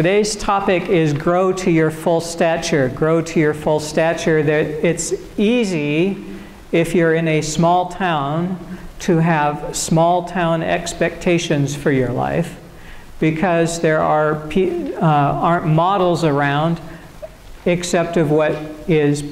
Today's topic is grow to your full stature. Grow to your full stature. That it's easy if you're in a small town to have small town expectations for your life because there are uh, aren't models around except of what is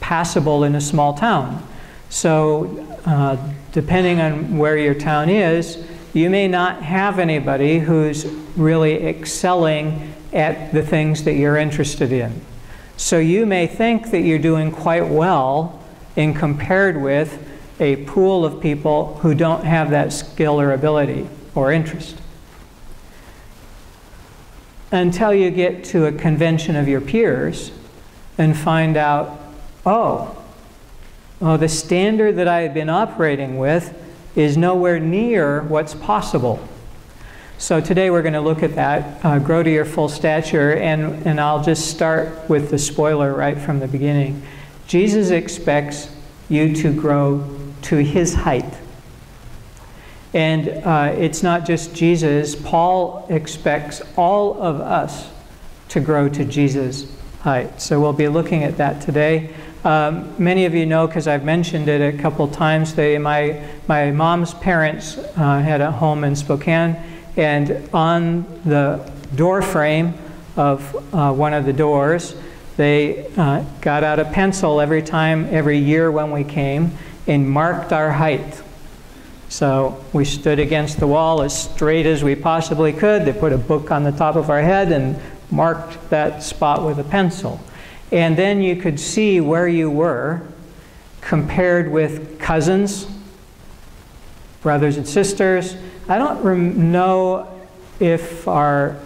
passable in a small town. So, uh, depending on where your town is, you may not have anybody who's really excelling at the things that you're interested in. So, you may think that you're doing quite well in compared with a pool of people who don't have that skill or ability or interest. Until you get to a convention of your peers and find out, oh, oh, the standard that I had been operating with is nowhere near what's possible. So today we're going to look at that, uh, grow to your full stature, and, and I'll just start with the spoiler right from the beginning. Jesus expects you to grow to his height. And uh, it's not just Jesus, Paul expects all of us to grow to Jesus' height. So we'll be looking at that today. Um, many of you know, because I've mentioned it a couple times, they, my, my mom's parents uh, had a home in Spokane, and on the door frame of uh, one of the doors, they uh, got out a pencil every time, every year when we came, and marked our height. So we stood against the wall as straight as we possibly could. They put a book on the top of our head and marked that spot with a pencil. And then you could see where you were compared with cousins, brothers and sisters. I don't know if our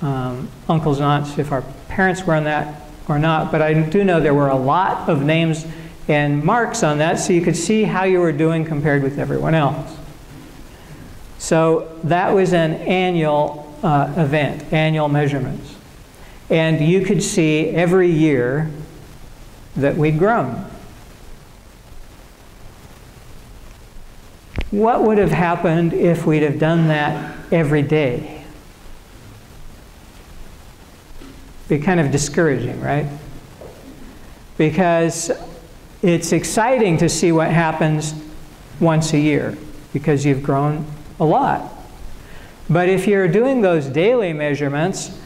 um, uncles and aunts, if our parents were on that or not, but I do know there were a lot of names and marks on that so you could see how you were doing compared with everyone else. So that was an annual uh, event, annual measurements. And you could see every year that we'd grown. What would have happened if we'd have done that every day? Be kind of discouraging, right? Because it's exciting to see what happens once a year because you've grown a lot. But if you're doing those daily measurements,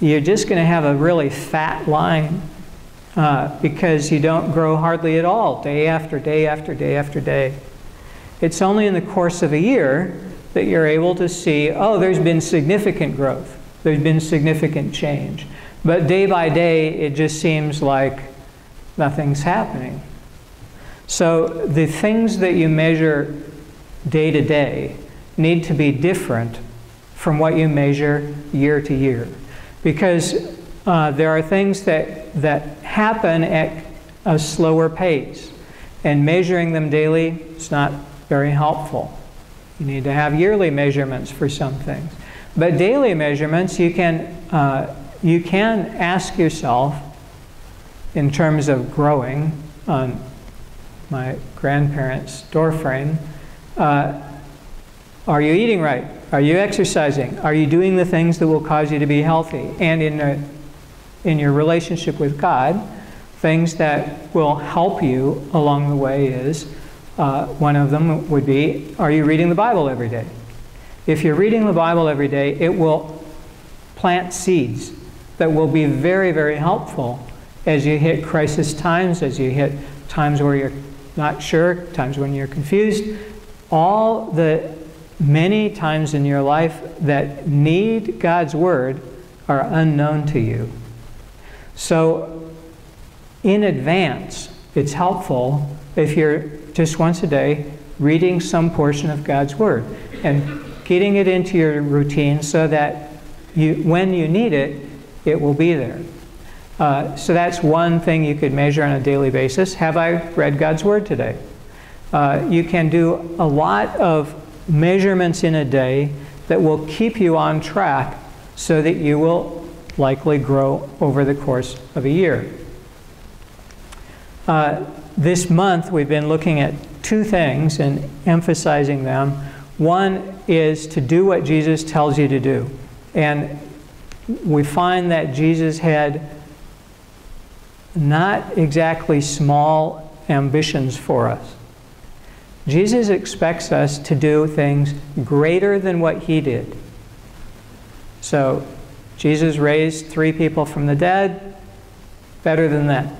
you're just going to have a really fat line uh, because you don't grow hardly at all, day after day after day after day. It's only in the course of a year that you're able to see, oh, there's been significant growth, there's been significant change. But day by day, it just seems like nothing's happening. So the things that you measure day to day need to be different from what you measure year to year. Because uh, there are things that, that happen at a slower pace. And measuring them daily is not very helpful. You need to have yearly measurements for some things. But daily measurements, you can, uh, you can ask yourself, in terms of growing on my grandparents' door frame, uh, are you eating right? Are you exercising? Are you doing the things that will cause you to be healthy? And in, a, in your relationship with God, things that will help you along the way is uh, one of them would be Are you reading the Bible every day? If you're reading the Bible every day, it will plant seeds that will be very, very helpful as you hit crisis times, as you hit times where you're not sure, times when you're confused. All the many times in your life that need God's Word are unknown to you. So, in advance, it's helpful if you're just once a day reading some portion of God's Word and getting it into your routine so that you, when you need it, it will be there. Uh, so that's one thing you could measure on a daily basis. Have I read God's Word today? Uh, you can do a lot of measurements in a day that will keep you on track so that you will likely grow over the course of a year. Uh, this month, we've been looking at two things and emphasizing them. One is to do what Jesus tells you to do. And we find that Jesus had not exactly small ambitions for us. Jesus expects us to do things greater than what he did. So, Jesus raised three people from the dead, better than that.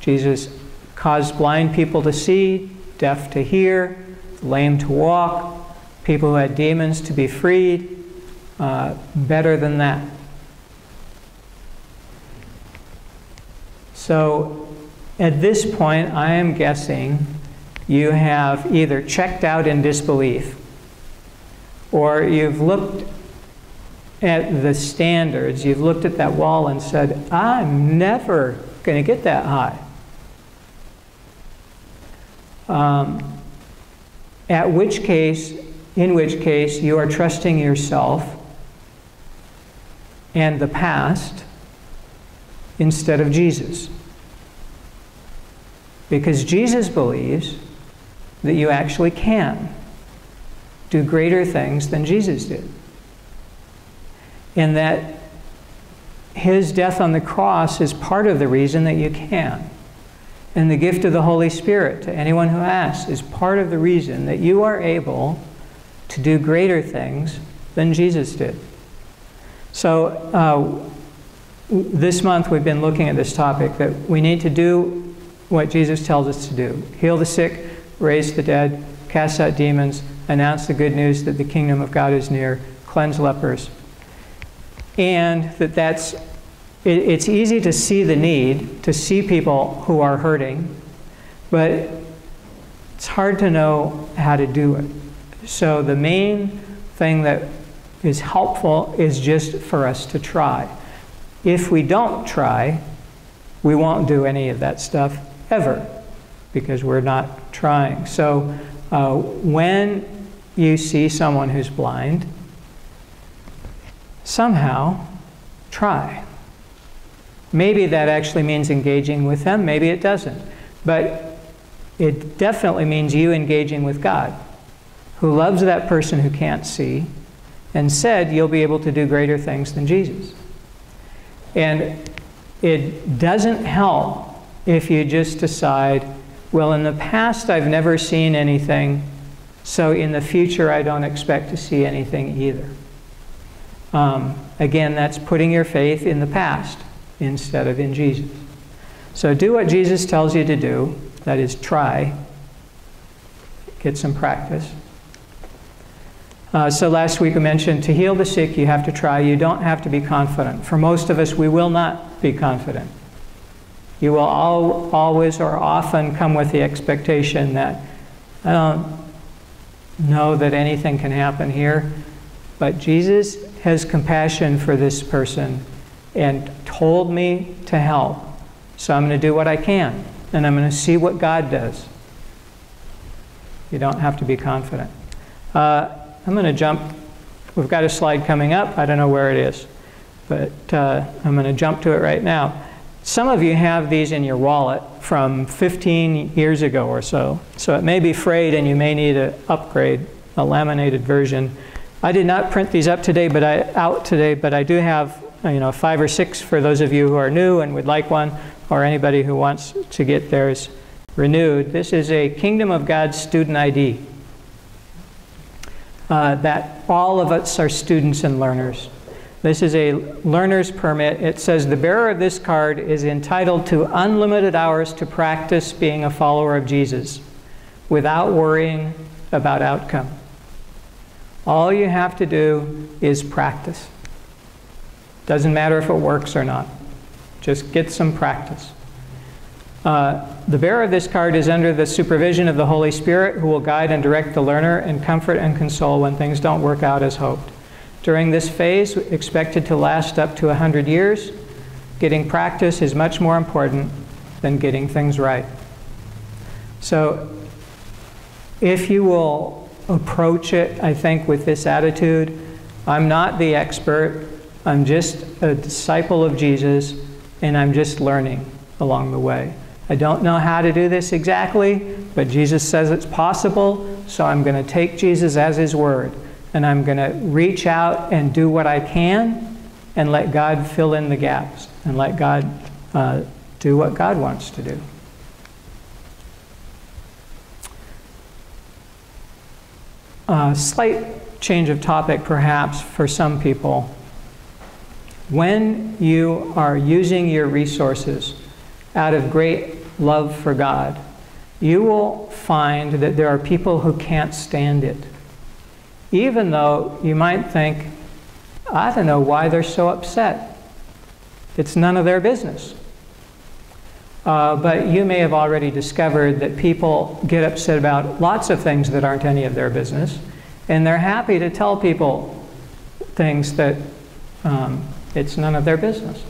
Jesus caused blind people to see, deaf to hear, lame to walk, people who had demons to be freed, uh, better than that. So at this point, I am guessing you have either checked out in disbelief or you've looked at the standards, you've looked at that wall and said, I'm never going to get that high. Um, at which case, in which case, you are trusting yourself and the past instead of Jesus. Because Jesus believes that you actually can do greater things than Jesus did. And that his death on the cross is part of the reason that you can. And the gift of the Holy Spirit to anyone who asks is part of the reason that you are able to do greater things than Jesus did. So, uh, this month we've been looking at this topic that we need to do what Jesus tells us to do heal the sick, raise the dead, cast out demons, announce the good news that the kingdom of God is near, cleanse lepers. And that that's it, it's easy to see the need, to see people who are hurting, but it's hard to know how to do it. So the main thing that is helpful is just for us to try. If we don't try, we won't do any of that stuff ever because we're not trying. So uh, when you see someone who's blind, somehow try. Maybe that actually means engaging with them, maybe it doesn't. But it definitely means you engaging with God, who loves that person who can't see, and said you'll be able to do greater things than Jesus. And it doesn't help if you just decide, well, in the past I've never seen anything, so in the future I don't expect to see anything either. Um, again, that's putting your faith in the past instead of in Jesus. So do what Jesus tells you to do, that is, try, get some practice. Uh, so last week we mentioned to heal the sick, you have to try. You don't have to be confident. For most of us, we will not be confident. You will all, always or often come with the expectation that I don't know that anything can happen here, but Jesus has compassion for this person and told me to help. So I'm going to do what I can, and I'm going to see what God does. You don't have to be confident. Uh, I'm going to jump. We've got a slide coming up. I don't know where it is, but uh, I'm going to jump to it right now. Some of you have these in your wallet from 15 years ago or so, so it may be frayed and you may need an upgrade, a laminated version. I did not print these up today, but I out today, but I do have you know, five or six for those of you who are new and would like one, or anybody who wants to get theirs renewed. This is a Kingdom of God student ID. Uh, that all of us are students and learners. This is a learner's permit. It says the bearer of this card is entitled to unlimited hours to practice being a follower of Jesus without worrying about outcome. All you have to do is practice. Doesn't matter if it works or not. Just get some practice. Uh, the bearer of this card is under the supervision of the Holy Spirit, who will guide and direct the learner and comfort and console when things don't work out as hoped. During this phase, expected to last up to 100 years, getting practice is much more important than getting things right. So, if you will approach it, I think, with this attitude I'm not the expert, I'm just a disciple of Jesus, and I'm just learning along the way. I don't know how to do this exactly, but Jesus says it's possible, so I'm going to take Jesus as his word, and I'm going to reach out and do what I can, and let God fill in the gaps and let God uh, do what God wants to do. Uh, slight change of topic, perhaps, for some people. When you are using your resources out of great love for God, you will find that there are people who can't stand it. Even though you might think, I don't know why they're so upset. It's none of their business. Uh, but you may have already discovered that people get upset about lots of things that aren't any of their business, and they're happy to tell people things that um, it's none of their business.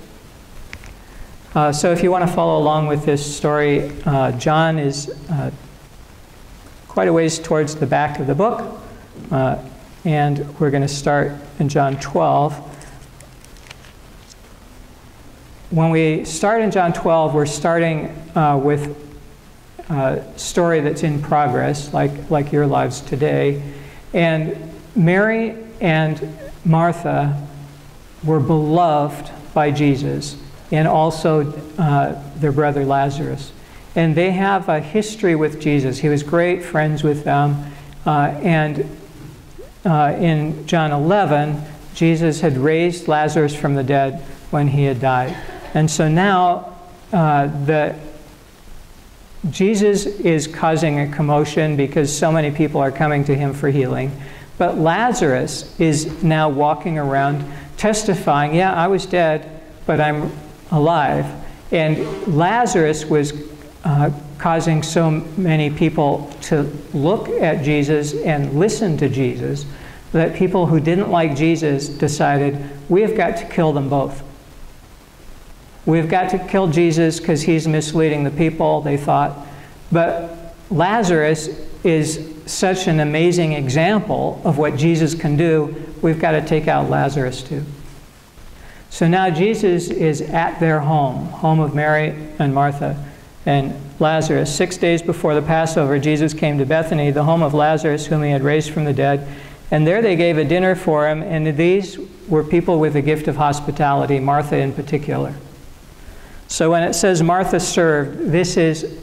Uh, so if you want to follow along with this story, uh, John is uh, quite a ways towards the back of the book, uh, and we're going to start in John 12 when we start in John 12, we're starting uh, with a story that's in progress, like, like your lives today. And Mary and Martha were beloved by Jesus, and also uh, their brother Lazarus. And they have a history with Jesus. He was great friends with them. Uh, and uh, in John 11, Jesus had raised Lazarus from the dead when he had died. And so now uh, the, Jesus is causing a commotion because so many people are coming to him for healing. But Lazarus is now walking around testifying, Yeah, I was dead, but I'm alive. And Lazarus was uh, causing so many people to look at Jesus and listen to Jesus that people who didn't like Jesus decided, We have got to kill them both. We've got to kill Jesus because he's misleading the people, they thought. But Lazarus is such an amazing example of what Jesus can do. We've got to take out Lazarus too. So now Jesus is at their home, home of Mary and Martha and Lazarus. Six days before the Passover, Jesus came to Bethany, the home of Lazarus, whom he had raised from the dead. And there they gave a dinner for him, and these were people with the gift of hospitality, Martha in particular. So when it says Martha served, this is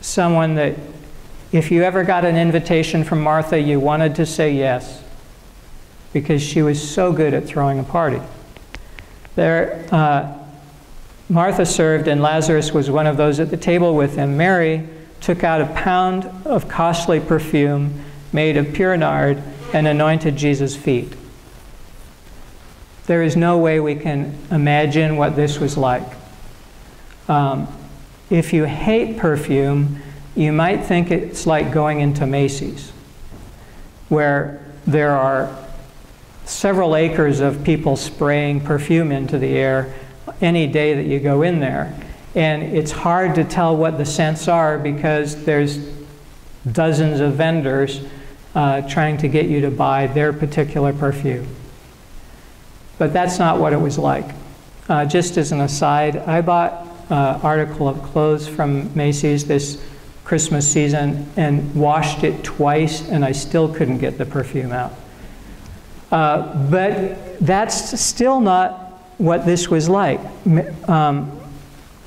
someone that if you ever got an invitation from Martha, you wanted to say yes because she was so good at throwing a party. There, uh, Martha served, and Lazarus was one of those at the table with him. Mary took out a pound of costly perfume made of pure nard and anointed Jesus' feet. There is no way we can imagine what this was like. Um, if you hate perfume, you might think it's like going into Macy's, where there are several acres of people spraying perfume into the air any day that you go in there. And it's hard to tell what the scents are because there's dozens of vendors uh, trying to get you to buy their particular perfume. But that's not what it was like. Uh, just as an aside, I bought uh, article of clothes from Macy's this Christmas season and washed it twice, and I still couldn't get the perfume out. Uh, but that's still not what this was like. Um,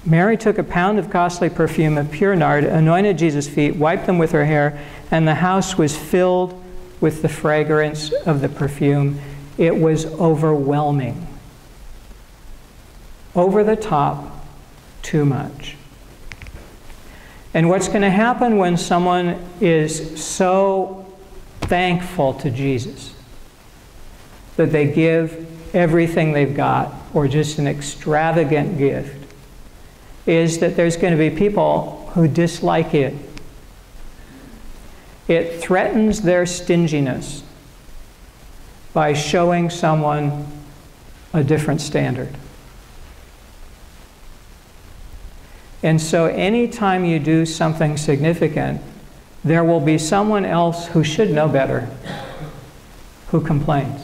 Mary took a pound of costly perfume of pure nard, anointed Jesus' feet, wiped them with her hair, and the house was filled with the fragrance of the perfume. It was overwhelming. Over the top, too much. And what's going to happen when someone is so thankful to Jesus that they give everything they've got or just an extravagant gift is that there's going to be people who dislike it. It threatens their stinginess by showing someone a different standard. And so, anytime you do something significant, there will be someone else who should know better who complains.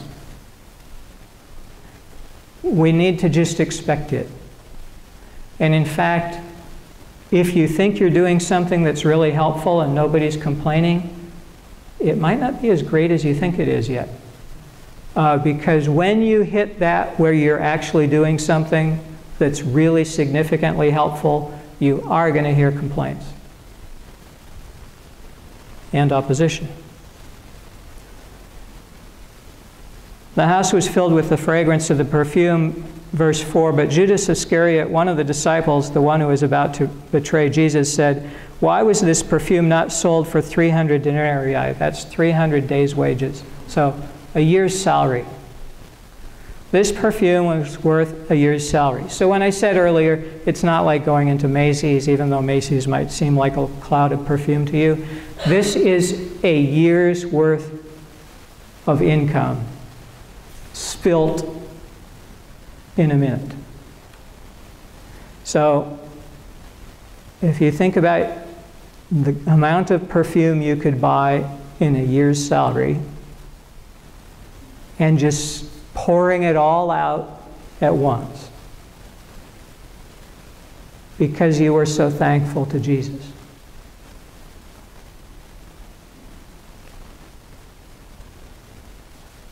We need to just expect it. And in fact, if you think you're doing something that's really helpful and nobody's complaining, it might not be as great as you think it is yet. Uh, because when you hit that where you're actually doing something that's really significantly helpful, you are going to hear complaints and opposition. The house was filled with the fragrance of the perfume, verse 4. But Judas Iscariot, one of the disciples, the one who was about to betray Jesus, said, Why was this perfume not sold for 300 denarii? That's 300 days' wages. So a year's salary. This perfume was worth a year's salary. So when I said earlier, it's not like going into Macy's, even though Macy's might seem like a cloud of perfume to you. This is a year's worth of income spilt in a minute. So if you think about the amount of perfume you could buy in a year's salary and just pouring it all out at once because you were so thankful to Jesus.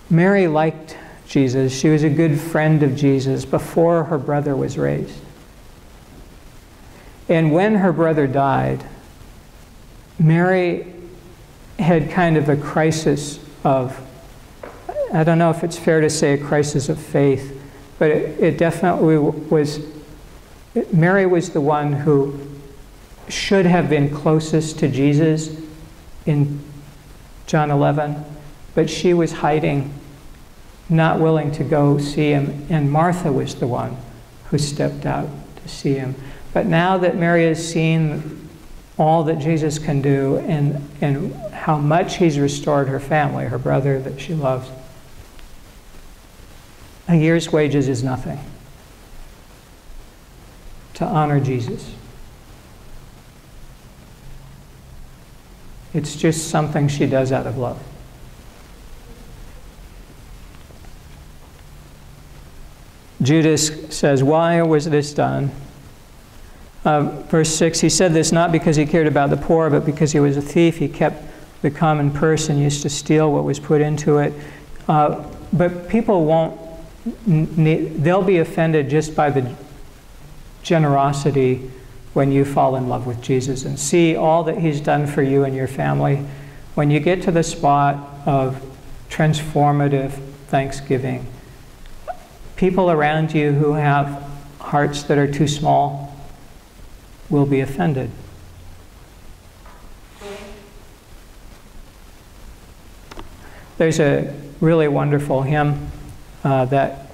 Mary liked Jesus. She was a good friend of Jesus before her brother was raised. And when her brother died, Mary had kind of a crisis of, I don't know if it's fair to say a crisis of faith, but it, it definitely was, Mary was the one who should have been closest to Jesus in John 11, but she was hiding not willing to go see him, and Martha was the one who stepped out to see him. But now that Mary has seen all that Jesus can do and, and how much he's restored her family, her brother that she loves, a year's wages is nothing to honor Jesus. It's just something she does out of love. Judas says, Why was this done? Uh, verse 6 He said this not because he cared about the poor, but because he was a thief. He kept the common purse and used to steal what was put into it. Uh, but people won't, they'll be offended just by the generosity when you fall in love with Jesus and see all that he's done for you and your family. When you get to the spot of transformative thanksgiving, people around you who have hearts that are too small will be offended. There's a really wonderful hymn uh, that